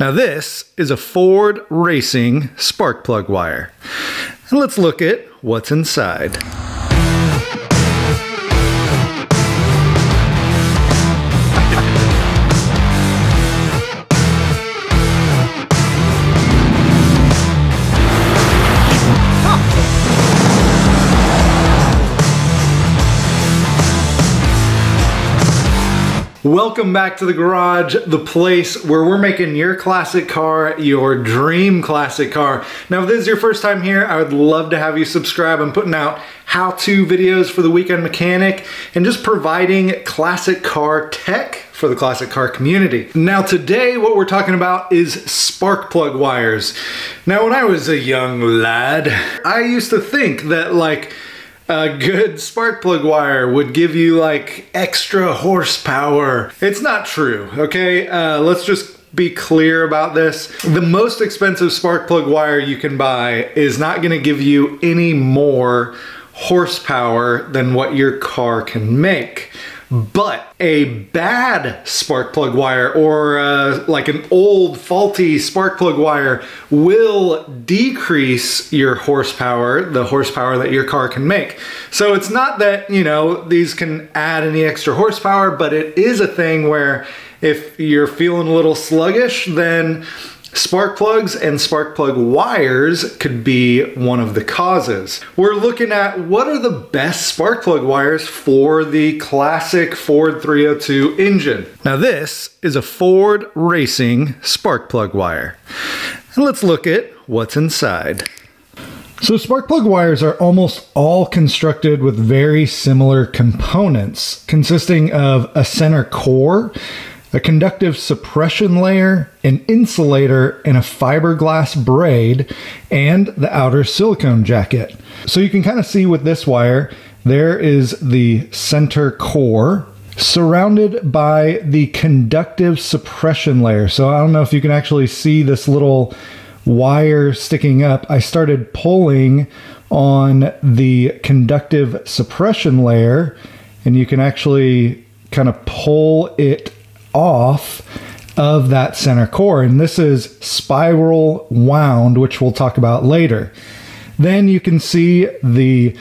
Now this is a Ford Racing spark plug wire. And let's look at what's inside. Welcome back to the garage, the place where we're making your classic car your dream classic car. Now, if this is your first time here, I would love to have you subscribe. I'm putting out how-to videos for the weekend mechanic and just providing classic car tech for the classic car community. Now today what we're talking about is spark plug wires. Now when I was a young lad, I used to think that like a good spark plug wire would give you like extra horsepower. It's not true, okay? Uh, let's just be clear about this. The most expensive spark plug wire you can buy is not gonna give you any more horsepower than what your car can make. But a bad spark plug wire or uh, like an old faulty spark plug wire will decrease your horsepower, the horsepower that your car can make. So it's not that, you know, these can add any extra horsepower, but it is a thing where if you're feeling a little sluggish, then Spark plugs and spark plug wires could be one of the causes. We're looking at what are the best spark plug wires for the classic Ford 302 engine. Now this is a Ford Racing spark plug wire. And let's look at what's inside. So spark plug wires are almost all constructed with very similar components consisting of a center core a conductive suppression layer, an insulator, and a fiberglass braid, and the outer silicone jacket. So you can kind of see with this wire, there is the center core surrounded by the conductive suppression layer. So I don't know if you can actually see this little wire sticking up. I started pulling on the conductive suppression layer and you can actually kind of pull it off of that center core. And this is spiral wound, which we'll talk about later. Then you can see the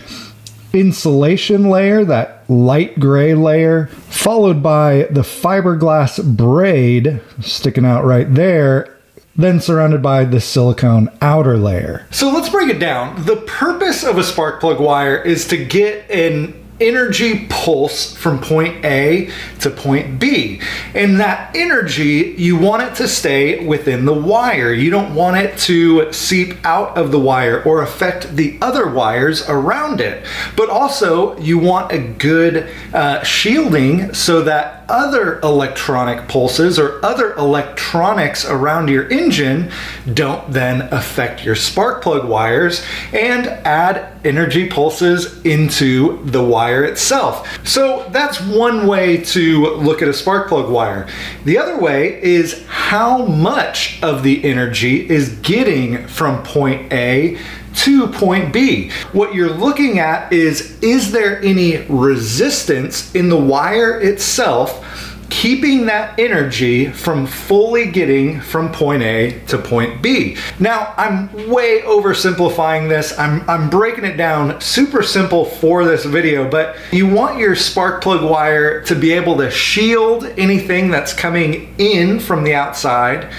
insulation layer, that light gray layer, followed by the fiberglass braid sticking out right there, then surrounded by the silicone outer layer. So let's break it down. The purpose of a spark plug wire is to get an energy pulse from point A to point B. And that energy, you want it to stay within the wire. You don't want it to seep out of the wire or affect the other wires around it. But also, you want a good uh, shielding so that other electronic pulses or other electronics around your engine don't then affect your spark plug wires and add energy pulses into the wire itself. So that's one way to look at a spark plug wire. The other way is how much of the energy is getting from point A to point B. What you're looking at is, is there any resistance in the wire itself keeping that energy from fully getting from point A to point B. Now, I'm way oversimplifying this. I'm, I'm breaking it down super simple for this video, but you want your spark plug wire to be able to shield anything that's coming in from the outside.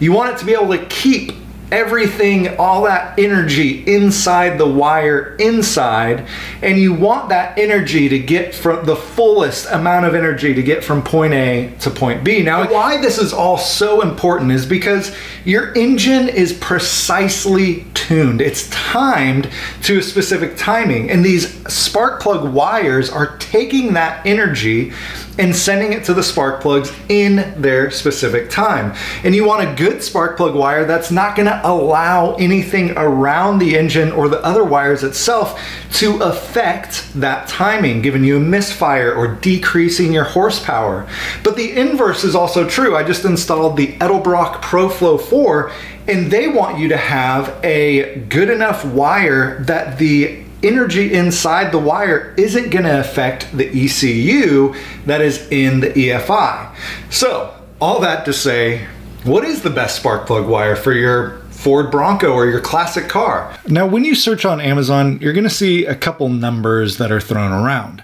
You want it to be able to keep everything, all that energy inside the wire inside, and you want that energy to get from the fullest amount of energy to get from point A to point B. Now, why this is all so important is because your engine is precisely tuned. It's timed to a specific timing, and these spark plug wires are taking that energy and sending it to the spark plugs in their specific time. And you want a good spark plug wire that's not gonna allow anything around the engine or the other wires itself to affect that timing, giving you a misfire or decreasing your horsepower. But the inverse is also true. I just installed the Edelbrock ProFlo 4 and they want you to have a good enough wire that the energy inside the wire isn't going to affect the ECU that is in the EFI. So, all that to say, What is the best spark plug wire for your Ford Bronco or your classic car? Now, when you search on Amazon, you're gonna see a couple numbers that are thrown around.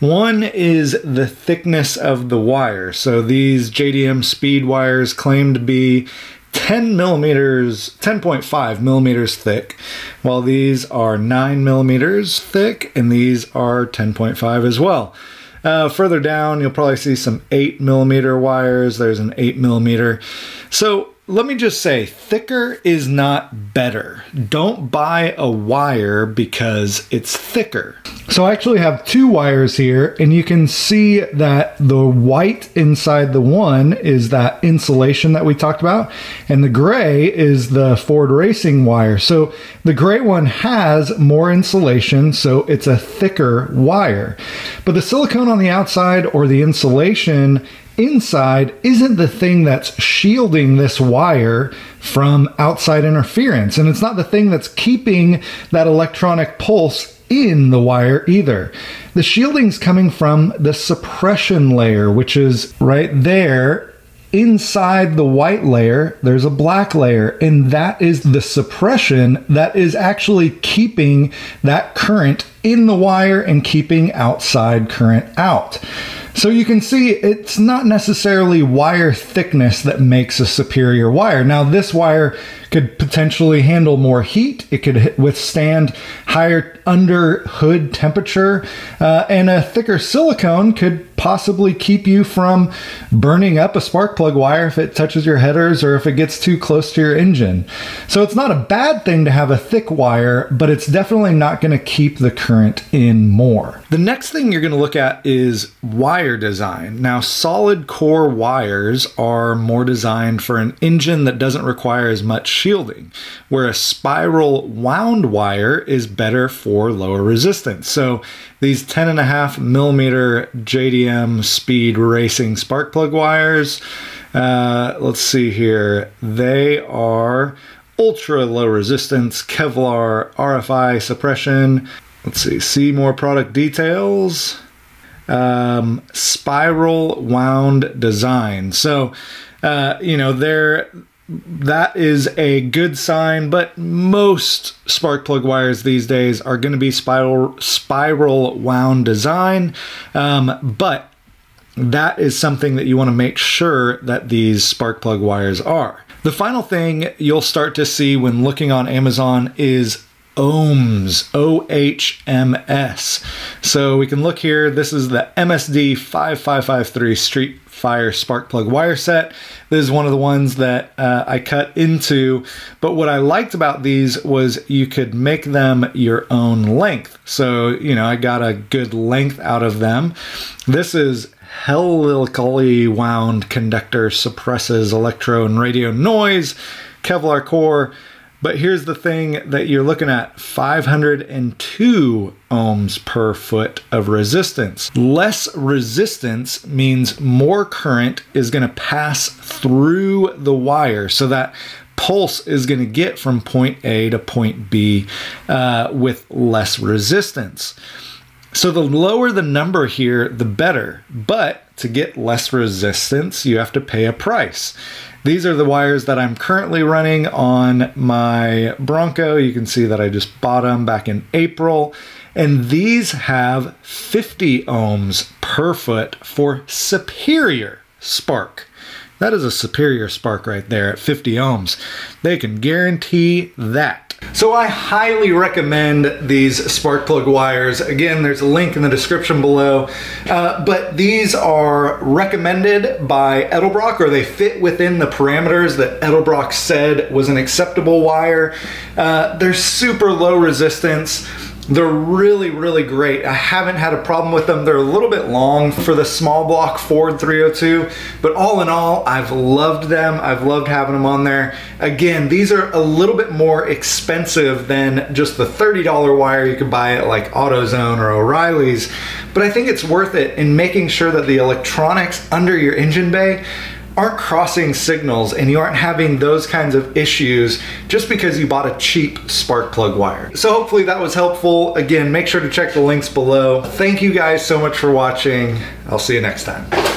One is the thickness of the wire. So these JDM speed wires claim to be 10 millimeters, 10.5 millimeters thick, while these are 9 millimeters thick, and these are 10.5 as well. Uh, further down, you'll probably see some 8 millimeter wires. There's an 8 millimeter. So let me just say, thicker is not better. Don't buy a wire because it's thicker. So I actually have two wires here, and you can see that the white inside the one is that insulation that we talked about, and the gray is the Ford Racing wire. So the gray one has more insulation, so it's a thicker wire. But the silicone on the outside or the insulation inside isn't the thing that's shielding this wire from outside interference. And it's not the thing that's keeping that electronic pulse in the wire either. The shielding's coming from the suppression layer, which is right there. Inside the white layer, there's a black layer, and that is the suppression that is actually keeping that current in the wire and keeping outside current out. So you can see it's not necessarily wire thickness that makes a superior wire. Now this wire could potentially handle more heat. It could withstand higher under hood temperature, uh, and a thicker silicone could possibly keep you from burning up a spark plug wire if it touches your headers or if it gets too close to your engine. So it's not a bad thing to have a thick wire, but it's definitely not going to keep the current in more. The next thing you're going to look at is wire design. Now, solid core wires are more designed for an engine that doesn't require as much shielding, where a spiral wound wire is better for lower resistance. So these 10 and a half millimeter JDM speed racing spark plug wires, uh, let's see here, they are ultra low resistance, Kevlar, RFI suppression. Let's see, see more product details. Um, spiral wound design. So, uh, you know, they're that is a good sign, but most spark plug wires these days are going to be spiral spiral wound design. Um, but that is something that you want to make sure that these spark plug wires are. The final thing you'll start to see when looking on Amazon is ohms, O-H-M-S. So we can look here, this is the MSD 5553 Street Fire spark plug wire set. This is one of the ones that uh, I cut into, but what I liked about these was you could make them your own length. So, you know, I got a good length out of them. This is helically wound conductor suppresses electro and radio noise, Kevlar core, but here's the thing that you're looking at 502 ohms per foot of resistance. Less resistance means more current is going to pass through the wire so that pulse is going to get from point A to point B uh, with less resistance. So the lower the number here, the better. But to get less resistance, you have to pay a price. These are the wires that I'm currently running on my Bronco. You can see that I just bought them back in April. And these have 50 ohms per foot for superior spark. That is a superior spark right there at 50 ohms. They can guarantee that. So I highly recommend these spark plug wires. Again, there's a link in the description below. Uh, but these are recommended by Edelbrock or they fit within the parameters that Edelbrock said was an acceptable wire. Uh, they're super low resistance. They're really, really great. I haven't had a problem with them. They're a little bit long for the small block Ford 302, but all in all, I've loved them. I've loved having them on there. Again, these are a little bit more expensive than just the $30 wire you could buy at like AutoZone or O'Reilly's, but I think it's worth it in making sure that the electronics under your engine bay aren't crossing signals and you aren't having those kinds of issues just because you bought a cheap spark plug wire. So hopefully that was helpful. Again, make sure to check the links below. Thank you guys so much for watching. I'll see you next time.